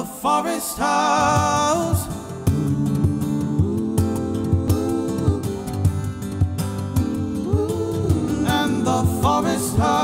the forest house. And the forest house.